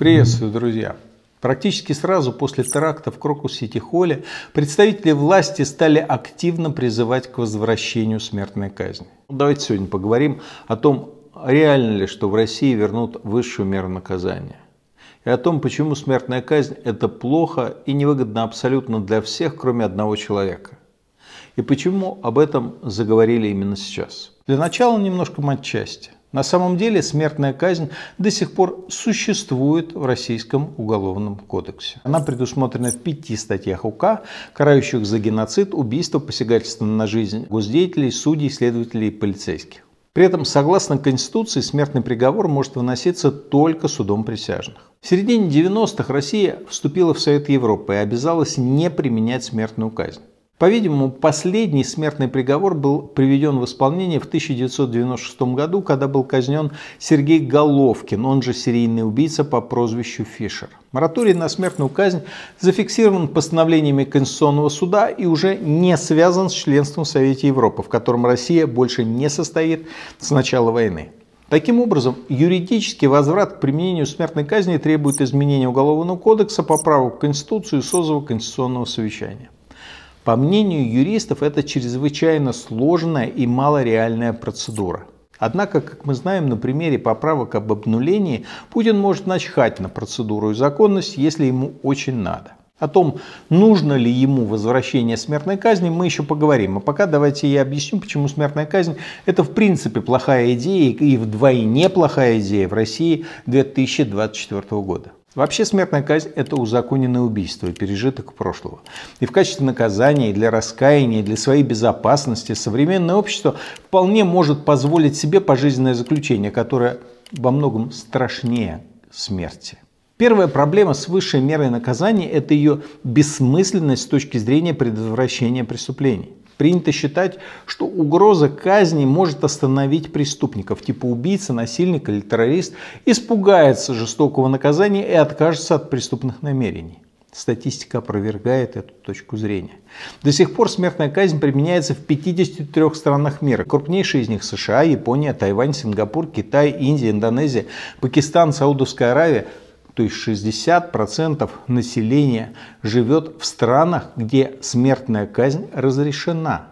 Приветствую, друзья! Практически сразу после теракта в Крокус-Сити-Холле представители власти стали активно призывать к возвращению смертной казни. Давайте сегодня поговорим о том, реально ли, что в России вернут высшую меру наказания. И о том, почему смертная казнь – это плохо и невыгодно абсолютно для всех, кроме одного человека. И почему об этом заговорили именно сейчас. Для начала немножко матчасти. На самом деле смертная казнь до сих пор существует в Российском уголовном кодексе. Она предусмотрена в пяти статьях УК, карающих за геноцид, убийство, посягательство на жизнь госдеятелей, судей, следователей и полицейских. При этом, согласно Конституции, смертный приговор может выноситься только судом присяжных. В середине 90-х Россия вступила в Совет Европы и обязалась не применять смертную казнь. По-видимому, последний смертный приговор был приведен в исполнение в 1996 году, когда был казнен Сергей Головкин, он же серийный убийца по прозвищу Фишер. Мораторий на смертную казнь зафиксирован постановлениями Конституционного суда и уже не связан с членством в Совете Европы, в котором Россия больше не состоит с начала войны. Таким образом, юридический возврат к применению смертной казни требует изменения Уголовного кодекса, поправок в Конституцию и созыва Конституционного совещания. По мнению юристов, это чрезвычайно сложная и малореальная процедура. Однако, как мы знаем на примере поправок об обнулении, Путин может начхать на процедуру и законность, если ему очень надо. О том, нужно ли ему возвращение смертной казни, мы еще поговорим. А пока давайте я объясню, почему смертная казнь это в принципе плохая идея и вдвойне плохая идея в России 2024 года. Вообще смертная казнь – это узаконенное убийство пережиток прошлого. И в качестве наказания, для раскаяния, для своей безопасности современное общество вполне может позволить себе пожизненное заключение, которое во многом страшнее смерти. Первая проблема с высшей мерой наказания – это ее бессмысленность с точки зрения предотвращения преступлений. Принято считать, что угроза казни может остановить преступников, типа убийца, насильник или террорист, испугается жестокого наказания и откажется от преступных намерений. Статистика опровергает эту точку зрения. До сих пор смертная казнь применяется в 53 странах мира. Крупнейшие из них США, Япония, Тайвань, Сингапур, Китай, Индия, Индонезия, Пакистан, Саудовская Аравия – то есть 60% населения живет в странах, где смертная казнь разрешена.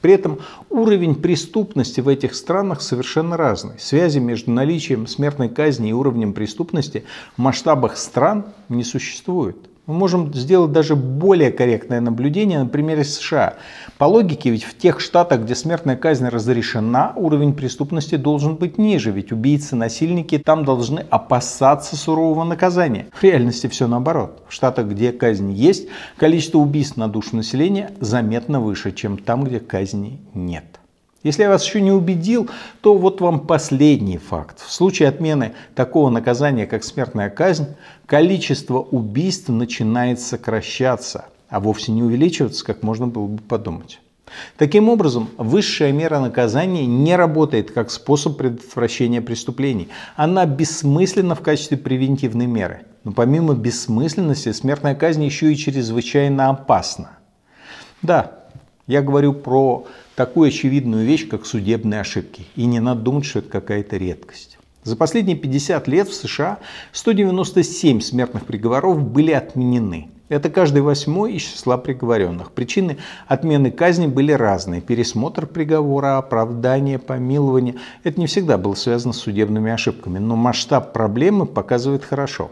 При этом уровень преступности в этих странах совершенно разный. Связи между наличием смертной казни и уровнем преступности в масштабах стран не существует. Мы можем сделать даже более корректное наблюдение на примере США. По логике, ведь в тех штатах, где смертная казнь разрешена, уровень преступности должен быть ниже, ведь убийцы, насильники там должны опасаться сурового наказания. В реальности все наоборот. В штатах, где казнь есть, количество убийств на душу населения заметно выше, чем там, где казни нет. Если я вас еще не убедил, то вот вам последний факт. В случае отмены такого наказания, как смертная казнь, количество убийств начинает сокращаться, а вовсе не увеличиваться, как можно было бы подумать. Таким образом, высшая мера наказания не работает как способ предотвращения преступлений. Она бессмысленна в качестве превентивной меры. Но помимо бессмысленности, смертная казнь еще и чрезвычайно опасна. Да, я говорю про такую очевидную вещь, как судебные ошибки. И не надо думать, что это какая-то редкость. За последние 50 лет в США 197 смертных приговоров были отменены. Это каждый восьмой из числа приговоренных. Причины отмены казни были разные. Пересмотр приговора, оправдание, помилование. Это не всегда было связано с судебными ошибками, но масштаб проблемы показывает хорошо.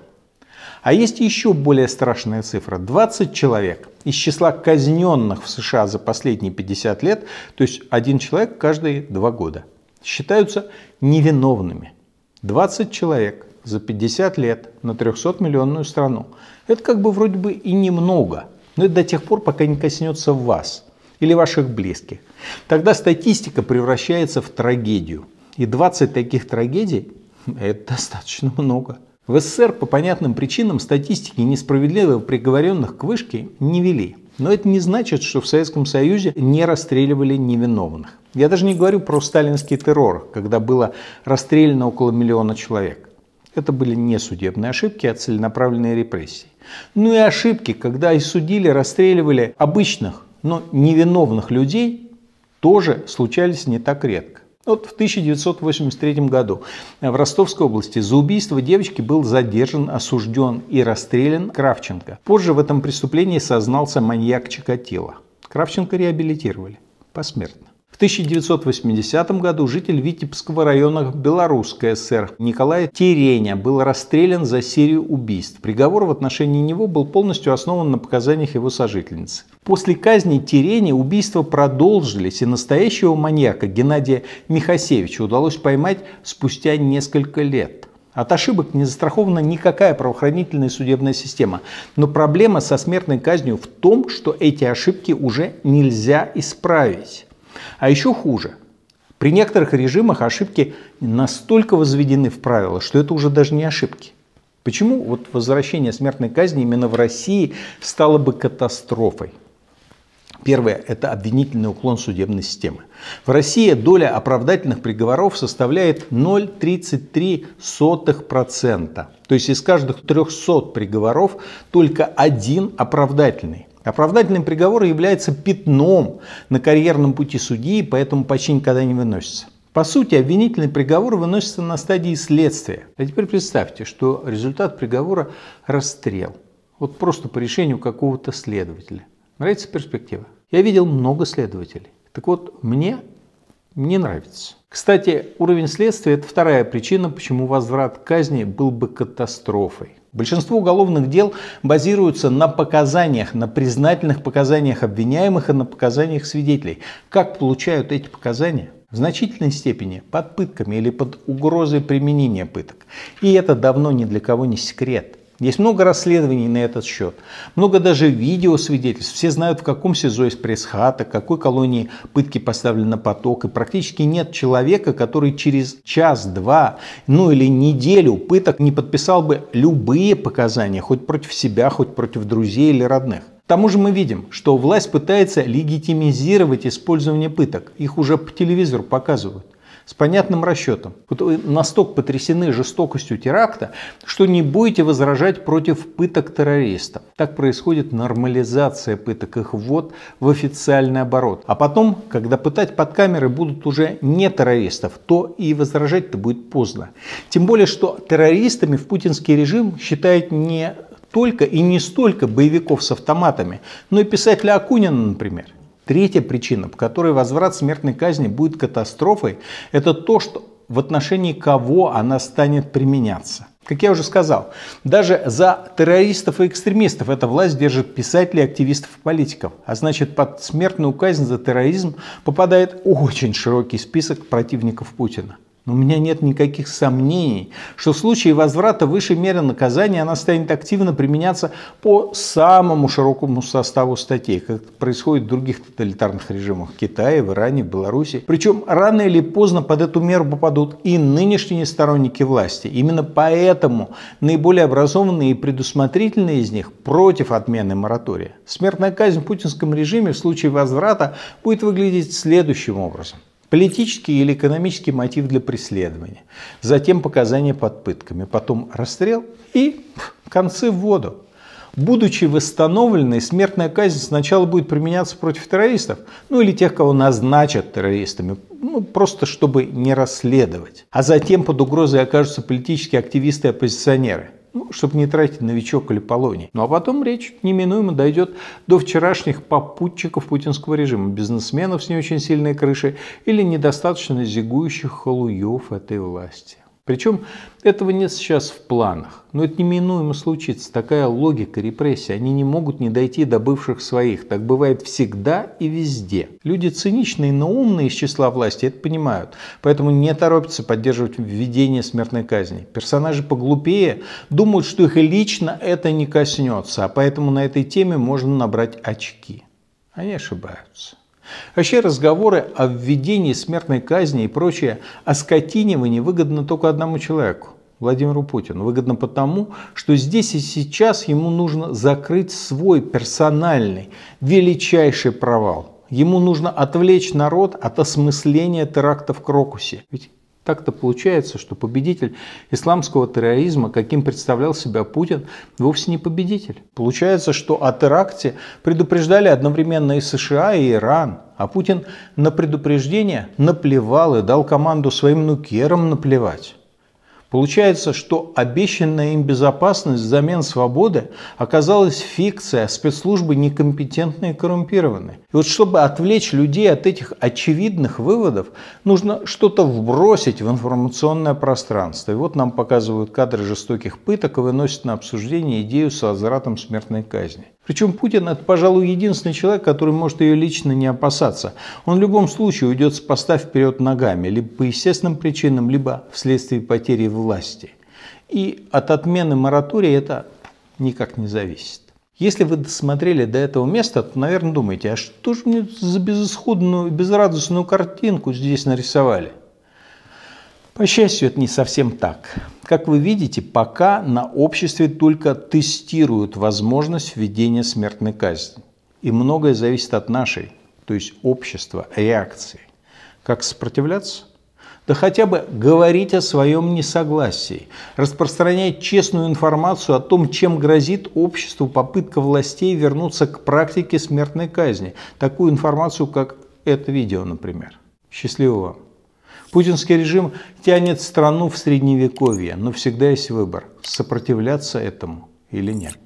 А есть еще более страшная цифра. 20 человек из числа казненных в США за последние 50 лет, то есть один человек каждые два года, считаются невиновными. 20 человек за 50 лет на 300-миллионную страну. Это как бы вроде бы и немного, но это до тех пор, пока не коснется вас или ваших близких. Тогда статистика превращается в трагедию. И 20 таких трагедий – это достаточно много. В СССР по понятным причинам статистики несправедливо приговоренных к вышке не вели. Но это не значит, что в Советском Союзе не расстреливали невиновных. Я даже не говорю про сталинский террор, когда было расстреляно около миллиона человек. Это были не судебные ошибки, а целенаправленные репрессии. Ну и ошибки, когда и судили, расстреливали обычных, но невиновных людей, тоже случались не так редко. Вот в 1983 году в Ростовской области за убийство девочки был задержан, осужден и расстрелян Кравченко. Позже в этом преступлении сознался маньяк Чикатило. Кравченко реабилитировали посмертно. В 1980 году житель Витебского района Белорусской ССР Николай Тереня был расстрелян за серию убийств. Приговор в отношении него был полностью основан на показаниях его сожительницы. После казни Тереня убийства продолжились, и настоящего маньяка Геннадия Михасевича удалось поймать спустя несколько лет. От ошибок не застрахована никакая правоохранительная судебная система. Но проблема со смертной казнью в том, что эти ошибки уже нельзя исправить. А еще хуже. При некоторых режимах ошибки настолько возведены в правила, что это уже даже не ошибки. Почему вот возвращение смертной казни именно в России стало бы катастрофой? Первое – это обвинительный уклон судебной системы. В России доля оправдательных приговоров составляет 0,33%. То есть из каждых 300 приговоров только один оправдательный. Оправдательный приговор является пятном на карьерном пути судьи, поэтому почти никогда не выносится. По сути, обвинительный приговор выносится на стадии следствия. А теперь представьте, что результат приговора – расстрел. Вот просто по решению какого-то следователя. Нравится перспектива? Я видел много следователей. Так вот, мне не нравится. Кстати, уровень следствия – это вторая причина, почему возврат казни был бы катастрофой. Большинство уголовных дел базируются на показаниях, на признательных показаниях обвиняемых и на показаниях свидетелей. Как получают эти показания? В значительной степени под пытками или под угрозой применения пыток. И это давно ни для кого не секрет. Есть много расследований на этот счет, много даже видеосвидетельств. Все знают, в каком СИЗО есть пресс-хата, какой колонии пытки поставлены на поток. И практически нет человека, который через час-два, ну или неделю пыток не подписал бы любые показания, хоть против себя, хоть против друзей или родных. К тому же мы видим, что власть пытается легитимизировать использование пыток. Их уже по телевизору показывают с понятным расчетом. Вот вы настолько потрясены жестокостью теракта, что не будете возражать против пыток террористов. Так происходит нормализация пыток, их ввод в официальный оборот. А потом, когда пытать под камеры будут уже не террористов, то и возражать-то будет поздно. Тем более, что террористами в путинский режим считают не только и не столько боевиков с автоматами, но и писателя Акунина, например. Третья причина, по которой возврат смертной казни будет катастрофой, это то, что в отношении кого она станет применяться. Как я уже сказал, даже за террористов и экстремистов эта власть держит писателей, активистов и политиков. А значит, под смертную казнь за терроризм попадает очень широкий список противников Путина. Но у меня нет никаких сомнений, что в случае возврата высшей меры наказания она станет активно применяться по самому широкому составу статей, как происходит в других тоталитарных режимах в Китае, в Иране, в Беларуси. Причем рано или поздно под эту меру попадут и нынешние сторонники власти. Именно поэтому наиболее образованные и предусмотрительные из них против отмены моратория. Смертная казнь в путинском режиме в случае возврата будет выглядеть следующим образом. Политический или экономический мотив для преследования. Затем показания под пытками. Потом расстрел и концы в воду. Будучи восстановленной, смертная казнь сначала будет применяться против террористов, ну или тех, кого назначат террористами, ну, просто чтобы не расследовать. А затем под угрозой окажутся политические активисты и оппозиционеры ну, чтобы не тратить новичок или полоний. Ну а потом речь неминуемо дойдет до вчерашних попутчиков путинского режима, бизнесменов с не очень сильной крышей или недостаточно зигующих халуев этой власти. Причем этого нет сейчас в планах. Но это неминуемо случится. Такая логика репрессий. Они не могут не дойти до бывших своих. Так бывает всегда и везде. Люди циничные, но умные из числа власти это понимают. Поэтому не торопятся поддерживать введение смертной казни. Персонажи поглупее думают, что их лично это не коснется. А поэтому на этой теме можно набрать очки. Они ошибаются. Вообще разговоры о введении смертной казни и прочее оскотинивание выгодно только одному человеку. Владимиру Путину. Выгодно потому, что здесь и сейчас ему нужно закрыть свой персональный величайший провал. Ему нужно отвлечь народ от осмысления теракта в Крокусе. Ведь Так-то получается, что победитель исламского терроризма, каким представлял себя Путин, вовсе не победитель. Получается, что о теракте предупреждали одновременно и США, и Иран. А Путин на предупреждение наплевал и дал команду своим нукерам наплевать. Получается, что обещанная им безопасность взамен свободы оказалась фикция, спецслужбы некомпетентны и коррумпированы. И вот чтобы отвлечь людей от этих очевидных выводов, нужно что-то вбросить в информационное пространство. И вот нам показывают кадры жестоких пыток и выносят на обсуждение идею с возвратом смертной казни. Причем Путин это, пожалуй, единственный человек, который может ее лично не опасаться. Он в любом случае уйдет с поста вперед ногами, либо по естественным причинам, либо вследствие потери власти. И от отмены моратория это никак не зависит. Если вы досмотрели до этого места, то, наверное, думаете, а что же мне за безысходную, безрадостную картинку здесь нарисовали? По счастью, это не совсем так. Как вы видите, пока на обществе только тестируют возможность введения смертной казни. И многое зависит от нашей, то есть общества, реакции. Как сопротивляться? Да хотя бы говорить о своем несогласии, распространять честную информацию о том, чем грозит обществу попытка властей вернуться к практике смертной казни. Такую информацию, как это видео, например. Счастливо вам! Путинский режим тянет страну в средневековье, но всегда есть выбор, сопротивляться этому или нет.